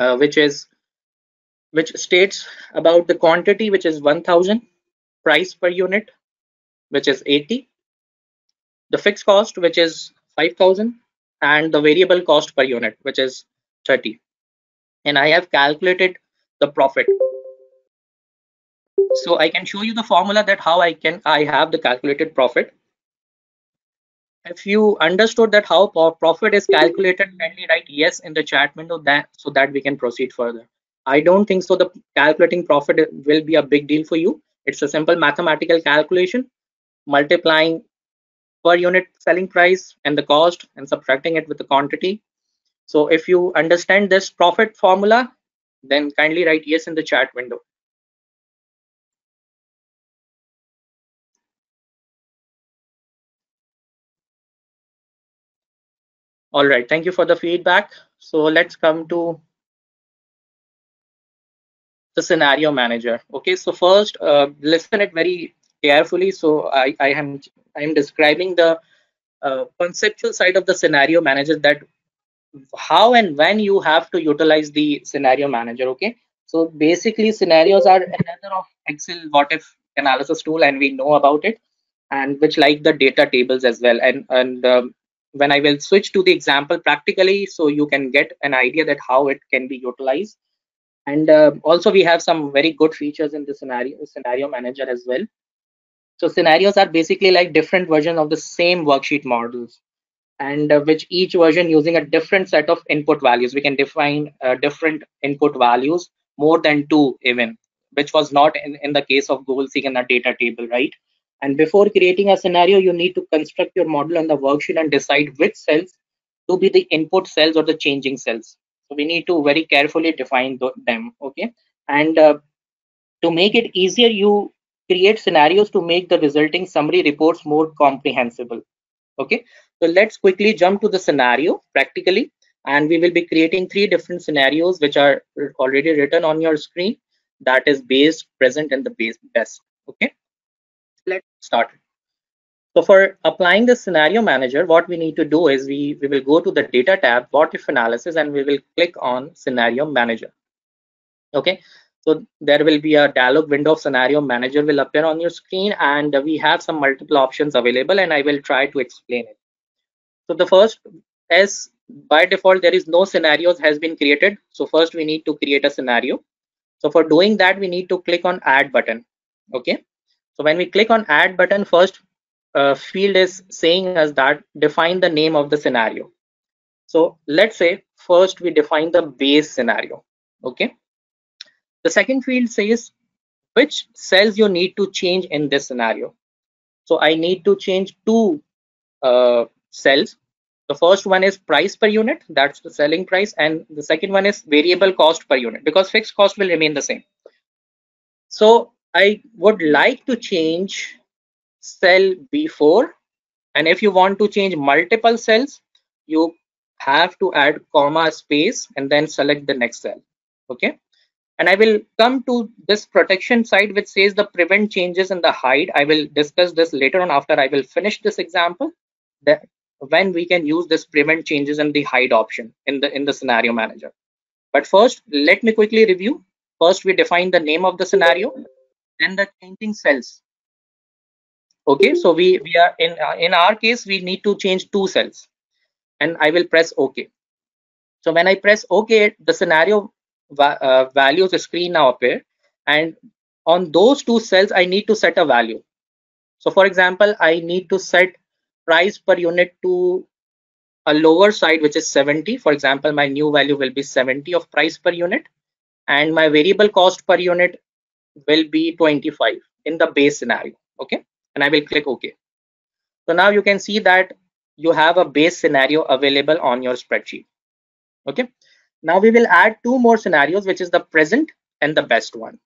uh, which is which states about the quantity which is 1000 price per unit which is 80 the fixed cost which is 5000 and the variable cost per unit which is 30 and i have calculated the profit. So i can show you the formula that how i can i have the calculated profit if you understood that how profit is calculated kindly write yes in the chat window that so that we can proceed further. I don't think so the calculating profit will be a big deal for you. It's a simple mathematical calculation multiplying per unit selling price and the cost and subtracting it with the quantity. So if you understand this profit formula then kindly write yes in the chat window All right, thank you for the feedback. So let's come to the scenario manager. Okay, so first uh, listen it very carefully. So I, I am I am describing the uh, conceptual side of the scenario manager that how and when you have to utilize the scenario manager. Okay, so basically scenarios are another of Excel what if analysis tool, and we know about it, and which like the data tables as well. And and um, when I will switch to the example practically so you can get an idea that how it can be utilized. And uh, also we have some very good features in the scenario scenario manager as well. So scenarios are basically like different versions of the same worksheet models and uh, which each version using a different set of input values. We can define uh, different input values more than two even, which was not in, in the case of Goal Seek and the data table, right? And before creating a scenario, you need to construct your model on the worksheet and decide which cells to be the input cells or the changing cells. So we need to very carefully define them, okay? And uh, to make it easier, you create scenarios to make the resulting summary reports more comprehensible, okay? So let's quickly jump to the scenario practically, and we will be creating three different scenarios which are already written on your screen. That is base, present, and the base best, okay? Let's. So for applying the scenario manager, what we need to do is we, we will go to the data tab, what if analysis, and we will click on scenario manager. Okay, so there will be a dialog window of scenario manager will appear on your screen and we have some multiple options available and I will try to explain it. So the first as by default, there is no scenarios has been created. So first we need to create a scenario. So for doing that, we need to click on add button. Okay, so when we click on add button, first uh, field is saying us that define the name of the scenario. So let's say first we define the base scenario. Okay. The second field says which cells you need to change in this scenario. So I need to change two uh, cells. The first one is price per unit, that's the selling price, and the second one is variable cost per unit because fixed cost will remain the same. So I would like to change cell B4 and if you want to change multiple cells you have to add comma space and then select the next cell. Okay? And I will come to this protection side which says the prevent changes in the hide. I will discuss this later on after I will finish this example that when we can use this prevent changes in the hide option in the in the scenario manager. But first let me quickly review. First we define the name of the scenario then the changing cells. Okay so we we are in uh, in our case we need to change two cells. And i will press ok. So when i press ok the scenario va uh, values screen now appear. And on those two cells i need to set a value. So for example i need to set price per unit to a lower side which is 70 for example my new value will be 70 of price per unit. And my variable cost per unit will be 25 in the base scenario okay? And i will click ok. So now you can see that you have a base scenario available on your spreadsheet okay? Now we will add two more scenarios which is the present and the best one.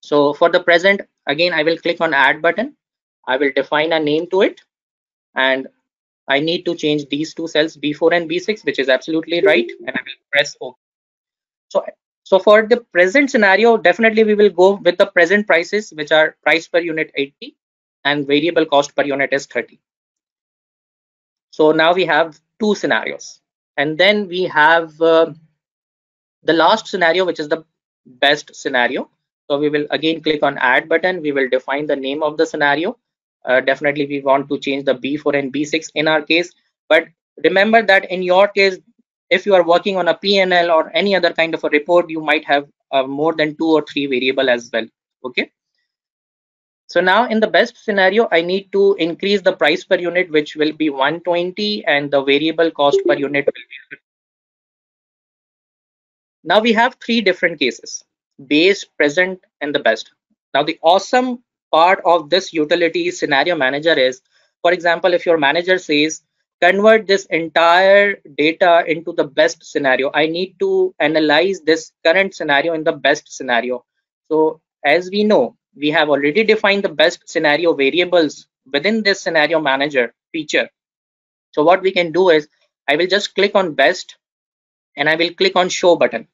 So for the present again i will click on add button. I will define a name to it. And i need to change these two cells b4 and b6 which is absolutely right. And i will press ok so so for the present scenario, definitely we will go with the present prices, which are price per unit 80 and variable cost per unit is 30. So now we have two scenarios. And then we have uh, the last scenario which is the best scenario so we will again click on add button we will define the name of the scenario uh, definitely we want to change the b4 and b6 in our case but remember that in your case if you are working on a pnl or any other kind of a report you might have uh, more than two or three variable as well okay? So now in the best scenario i need to increase the price per unit which will be 120 and the variable cost per unit will be now we have three different cases base present and the best. Now the awesome part of this utility scenario manager is for example if your manager says convert this entire data into the best scenario. I need to analyze this current scenario in the best scenario. So as we know we have already defined the best scenario variables within this scenario manager feature. So what we can do is i will just click on best and i will click on show button.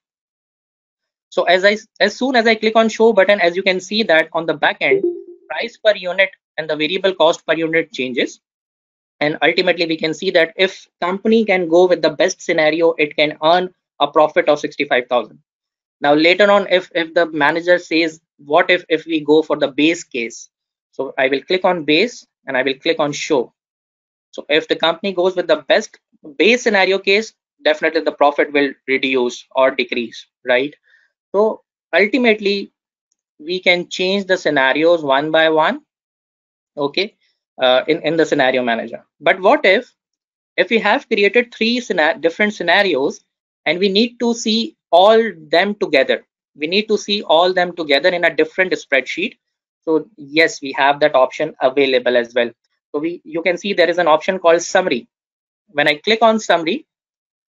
So as I as soon as I click on show button, as you can see that on the back end, price per unit and the variable cost per unit changes. And ultimately we can see that if company can go with the best scenario, it can earn a profit of 65,000. Now later on, if, if the manager says, what if, if we go for the base case? So I will click on base and I will click on show. So if the company goes with the best base scenario case, definitely the profit will reduce or decrease, right? So ultimately, we can change the scenarios one by one, okay, uh, in, in the scenario manager. But what if, if we have created three different scenarios and we need to see all them together, we need to see all them together in a different spreadsheet. So yes, we have that option available as well. So we, you can see there is an option called summary. When I click on summary,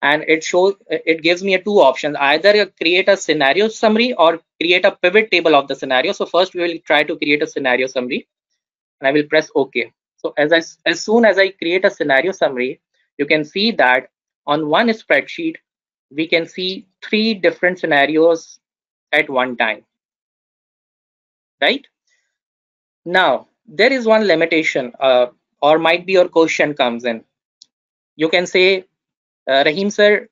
and it shows it gives me a two options either create a scenario summary or create a pivot table of the scenario so first we will try to create a scenario summary and i will press ok. So as i as soon as i create a scenario summary you can see that on one spreadsheet we can see three different scenarios at one time. Right? Now there is one limitation uh, or might be your question comes in. You can say uh, Rahim sir,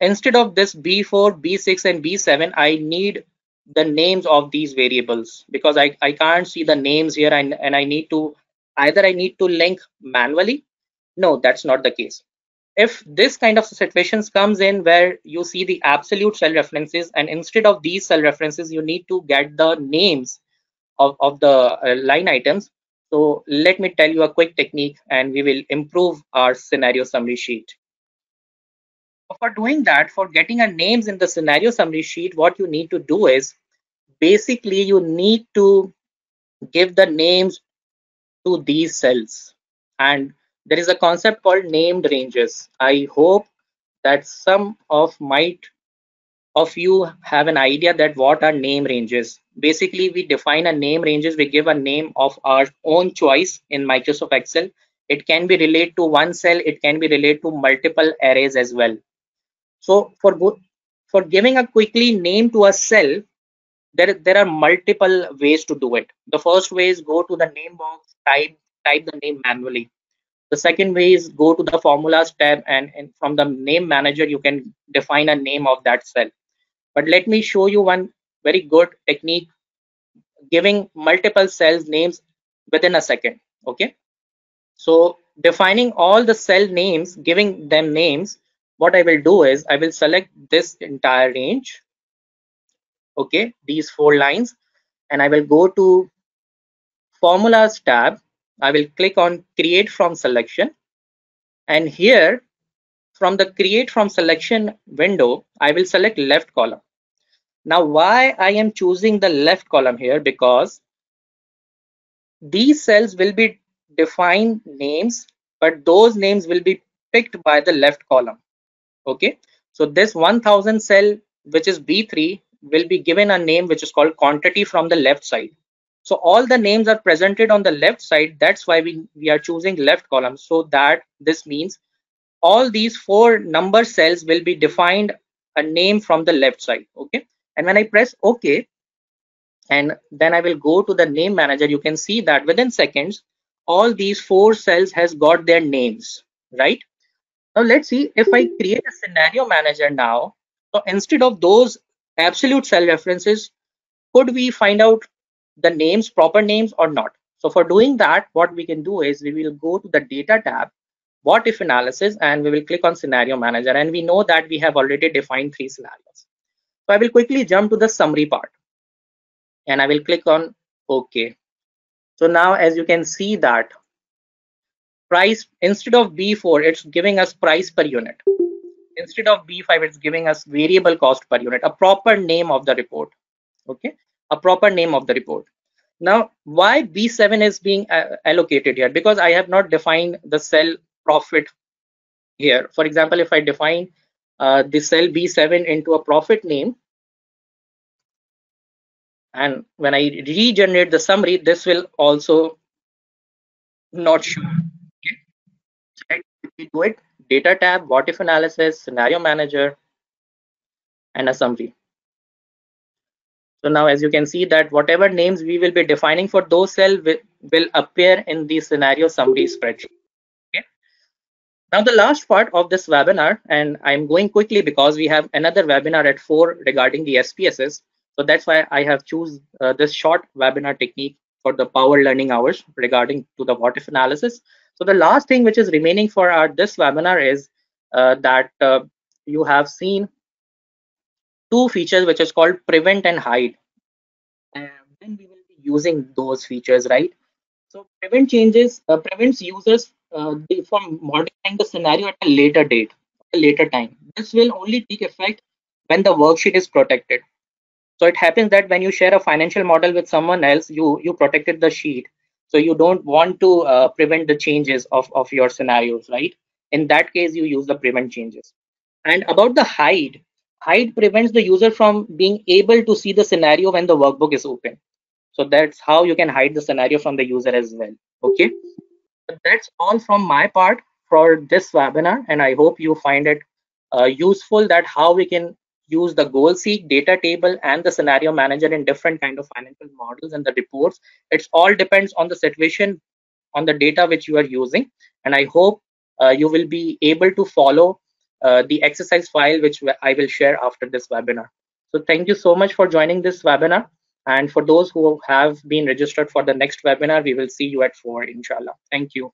instead of this B4, B6 and B7, I need the names of these variables because I, I can't see the names here and, and I need to either I need to link manually. No, that's not the case. If this kind of situations comes in where you see the absolute cell references and instead of these cell references, you need to get the names of, of the uh, line items. So let me tell you a quick technique and we will improve our scenario summary sheet for doing that, for getting a names in the scenario summary sheet, what you need to do is basically you need to give the names to these cells. And there is a concept called named ranges. I hope that some of might of you have an idea that what are name ranges. Basically, we define a name ranges. We give a name of our own choice in Microsoft Excel. It can be related to one cell. It can be related to multiple arrays as well. So for for giving a quickly name to a cell, there there are multiple ways to do it. The first way is go to the name box, type type the name manually. The second way is go to the formulas tab and, and from the name manager you can define a name of that cell. But let me show you one very good technique giving multiple cells names within a second. Okay. So defining all the cell names, giving them names what I will do is I will select this entire range, okay, these four lines, and I will go to formulas tab. I will click on create from selection. And here from the create from selection window, I will select left column. Now, why I am choosing the left column here? Because these cells will be defined names, but those names will be picked by the left column okay? So this 1000 cell which is b3 will be given a name which is called quantity from the left side. So all the names are presented on the left side. That's why we we are choosing left column. So that this means all these four number cells will be defined a name from the left side. Okay? And when i press ok and then i will go to the name manager. You can see that within seconds all these four cells has got their names right now let's see if I mm-hmm. create a scenario manager now So instead of those absolute cell references, could we find out the names, proper names or not? So for doing that, what we can do is we will go to the data tab, what if analysis, and we will click on scenario manager. And we know that we have already defined three scenarios. So I will quickly jump to the summary part and I will click on OK. So now as you can see that price instead of B4, it's giving us price per unit. Instead of B5, it's giving us variable cost per unit, a proper name of the report. Okay, a proper name of the report. Now, why B7 is being uh, allocated here? Because I have not defined the cell profit here. For example, if I define uh, the cell B7 into a profit name, and when I regenerate the summary, this will also not show. We do it, data tab, what if analysis, scenario manager, and a summary. So now as you can see that whatever names we will be defining for those cells will, appear in the scenario summary spreadsheet. Now the last part of this webinar, and I'm going quickly because we have another webinar at 4 regarding the SPSS. So that's why I have choose uh, this short webinar technique for the power learning hours regarding to the what if analysis. So the last thing which is remaining for our this webinar is uh, that uh, you have seen two features which is called prevent and hide. And then we will be using those features right? So prevent changes uh, prevents users uh, from modifying the scenario at a later date a later time. This will only take effect when the worksheet is protected so it happens that when you share a financial model with someone else you you protected the sheet. So you don't want to uh, prevent the changes of of your scenarios right? In that case you use the prevent changes. And about the hide hide prevents the user from being able to see the scenario when the workbook is open. So that's how you can hide the scenario from the user as well okay? That's all from my part for this webinar and i hope you find it uh, useful that how we can use the goal seek data table and the scenario manager in different kind of financial models and the reports it's all depends on the situation on the data which you are using and i hope uh, you will be able to follow uh, the exercise file which I will share after this webinar. So thank you so much for joining this webinar. And for those who have been registered for the next webinar, we will see you at 4, inshallah. Thank you.